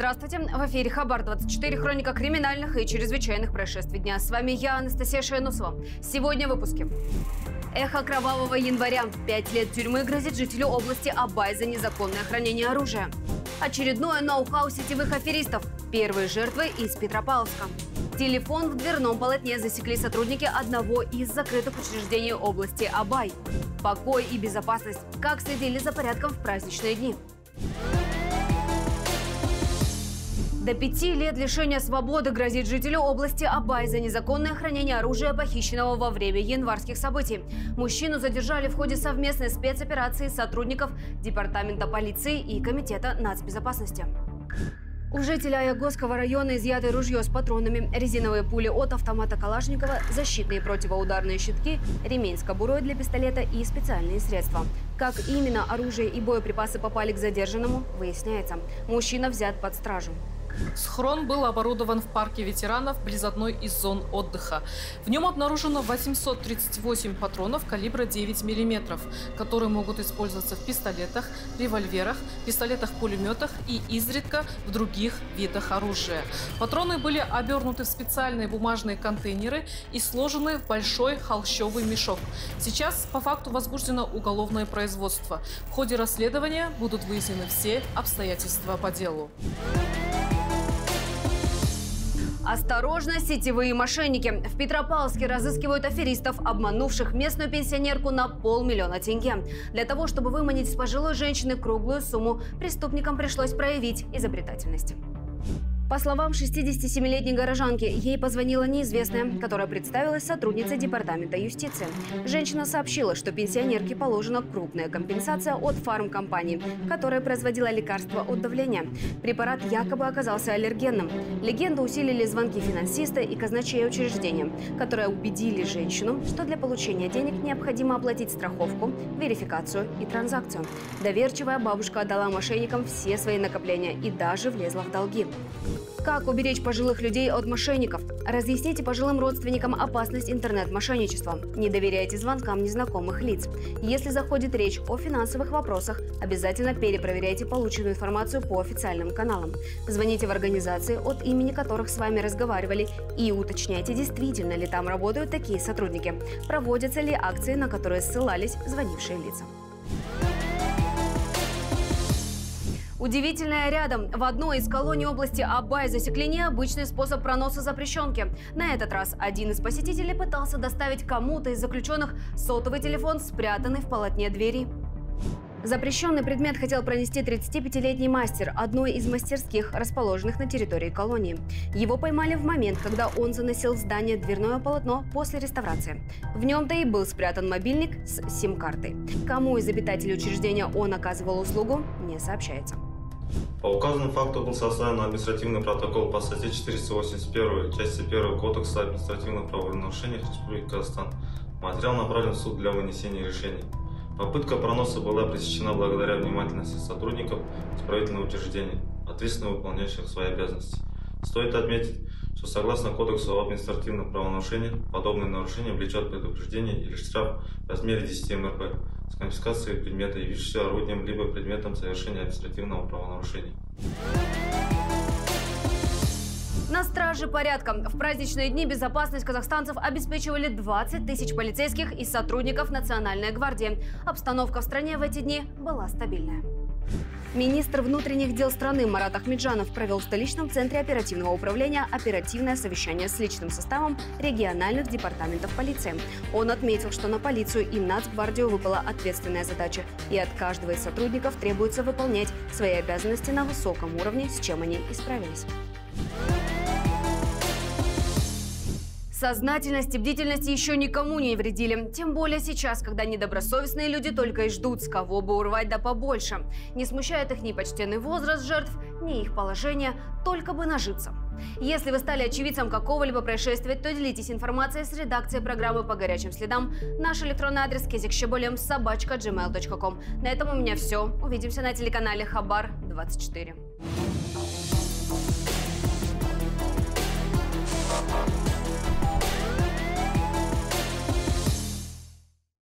Здравствуйте. В эфире Хабар-24, хроника криминальных и чрезвычайных происшествий дня. С вами я, Анастасия Шайнусова. Сегодня в выпуске. Эхо кровавого января. Пять лет тюрьмы грозит жителю области Абай за незаконное хранение оружия. Очередное ноу-хау сетевых аферистов. Первые жертвы из Петропавловска. Телефон в дверном полотне засекли сотрудники одного из закрытых учреждений области Абай. Покой и безопасность. Как следили за порядком в праздничные дни. До пяти лет лишения свободы грозит жителю области Абай за незаконное хранение оружия, похищенного во время январских событий. Мужчину задержали в ходе совместной спецоперации сотрудников Департамента полиции и Комитета нацбезопасности. У жителя Аягосского района изъяты ружье с патронами, резиновые пули от автомата Калашникова, защитные противоударные щитки, ремень с кобурой для пистолета и специальные средства. Как именно оружие и боеприпасы попали к задержанному, выясняется. Мужчина взят под стражу. Схрон был оборудован в парке ветеранов близ одной из зон отдыха. В нем обнаружено 838 патронов калибра 9 мм, которые могут использоваться в пистолетах, револьверах, пистолетах-пулеметах и изредка в других видах оружия. Патроны были обернуты в специальные бумажные контейнеры и сложены в большой холщовый мешок. Сейчас по факту возбуждено уголовное производство. В ходе расследования будут выяснены все обстоятельства по делу. Осторожно, сетевые мошенники. В Петропавловске разыскивают аферистов, обманувших местную пенсионерку на полмиллиона тенге. Для того, чтобы выманить с пожилой женщины круглую сумму, преступникам пришлось проявить изобретательность. По словам 67-летней горожанки, ей позвонила неизвестная, которая представилась сотрудницей Департамента юстиции. Женщина сообщила, что пенсионерке положена крупная компенсация от фармкомпании, которая производила лекарства от давления. Препарат якобы оказался аллергенным. Легенду усилили звонки финансиста и казначея учреждения, которые убедили женщину, что для получения денег необходимо оплатить страховку, верификацию и транзакцию. Доверчивая бабушка отдала мошенникам все свои накопления и даже влезла в долги. Как уберечь пожилых людей от мошенников? Разъясните пожилым родственникам опасность интернет-мошенничества. Не доверяйте звонкам незнакомых лиц. Если заходит речь о финансовых вопросах, обязательно перепроверяйте полученную информацию по официальным каналам. Звоните в организации, от имени которых с вами разговаривали, и уточняйте, действительно ли там работают такие сотрудники. Проводятся ли акции, на которые ссылались звонившие лица. Удивительное рядом. В одной из колоний области Абай засекли необычный способ проноса запрещенки. На этот раз один из посетителей пытался доставить кому-то из заключенных сотовый телефон, спрятанный в полотне двери. Запрещенный предмет хотел пронести 35-летний мастер одной из мастерских, расположенных на территории колонии. Его поймали в момент, когда он заносил в здание дверное полотно после реставрации. В нем-то и был спрятан мобильник с сим-картой. Кому из обитателей учреждения он оказывал услугу, не сообщается. По указанному факту был составлен административный протокол по статье 481 части 1 Кодекса административных правонарушений Республики Казахстан. Материал направлен в суд для вынесения решений. Попытка проноса была пресечена благодаря внимательности сотрудников исправительного учреждения, ответственно выполняющих свои обязанности. Стоит отметить, что согласно Кодексу об административных правонарушениях, подобные нарушения влечет предупреждение или штраф в размере 10 МРП с конфискацией предмета, явившегося орудием либо предметом совершения административного правонарушения. На страже порядка. В праздничные дни безопасность казахстанцев обеспечивали 20 тысяч полицейских и сотрудников Национальной гвардии. Обстановка в стране в эти дни была стабильная. Министр внутренних дел страны Марат Ахмеджанов провел в столичном центре оперативного управления оперативное совещание с личным составом региональных департаментов полиции. Он отметил, что на полицию и Нацгвардию выпала ответственная задача, и от каждого из сотрудников требуется выполнять свои обязанности на высоком уровне, с чем они и справились. Сознательность и бдительность еще никому не вредили. Тем более сейчас, когда недобросовестные люди только и ждут, с кого бы урвать да побольше. Не смущает их ни почтенный возраст жертв, ни их положение, только бы нажиться. Если вы стали очевидцем какого-либо происшествия, то делитесь информацией с редакцией программы «По горячим следам». Наш электронный адрес кизикщеболем собачка gmail.com. На этом у меня все. Увидимся на телеканале Хабар 24.